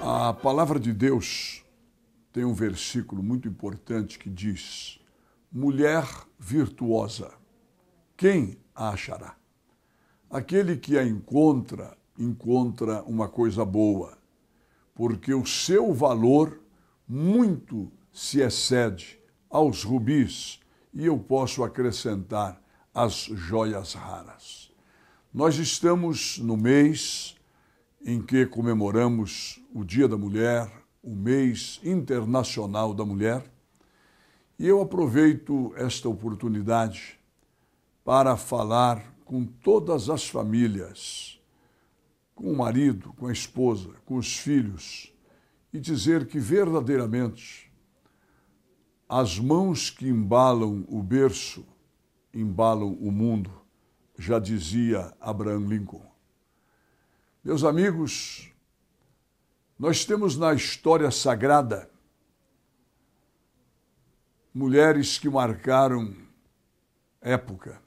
A palavra de Deus tem um versículo muito importante que diz: Mulher virtuosa, quem a achará? Aquele que a encontra, encontra uma coisa boa, porque o seu valor muito se excede aos rubis, e eu posso acrescentar as joias raras. Nós estamos no mês em que comemoramos o Dia da Mulher, o mês internacional da mulher, e eu aproveito esta oportunidade para falar com todas as famílias, com o marido, com a esposa, com os filhos, e dizer que verdadeiramente as mãos que embalam o berço embalam o mundo, já dizia Abraham Lincoln. Meus amigos, nós temos na história sagrada mulheres que marcaram época.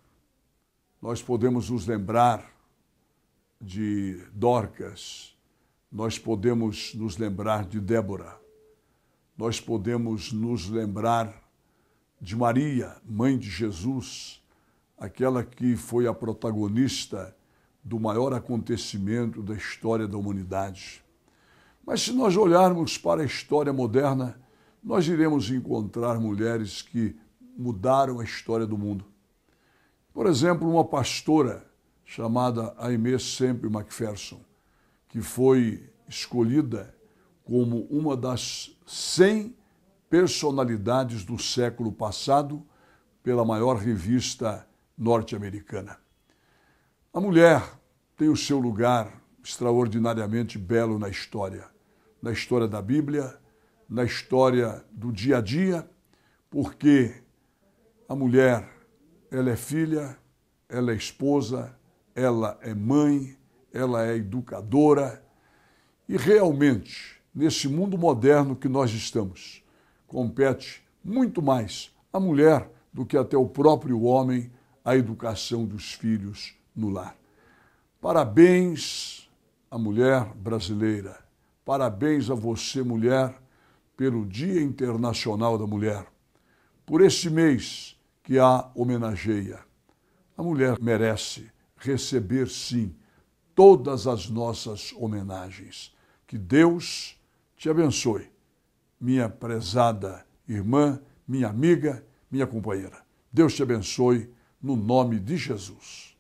Nós podemos nos lembrar de Dorcas, nós podemos nos lembrar de Débora, nós podemos nos lembrar de Maria, mãe de Jesus, aquela que foi a protagonista do maior acontecimento da história da humanidade. Mas se nós olharmos para a história moderna, nós iremos encontrar mulheres que mudaram a história do mundo. Por exemplo, uma pastora chamada Aimee Sempre Macpherson, que foi escolhida como uma das 100 personalidades do século passado pela maior revista norte-americana. A mulher tem o seu lugar extraordinariamente belo na história, na história da Bíblia, na história do dia a dia, porque a mulher, ela é filha, ela é esposa, ela é mãe, ela é educadora. E realmente, nesse mundo moderno que nós estamos, compete muito mais a mulher do que até o próprio homem a educação dos filhos no lar. Parabéns à mulher brasileira. Parabéns a você, mulher, pelo Dia Internacional da Mulher. Por este mês que a homenageia. A mulher merece receber, sim, todas as nossas homenagens. Que Deus te abençoe, minha prezada irmã, minha amiga, minha companheira. Deus te abençoe no nome de Jesus.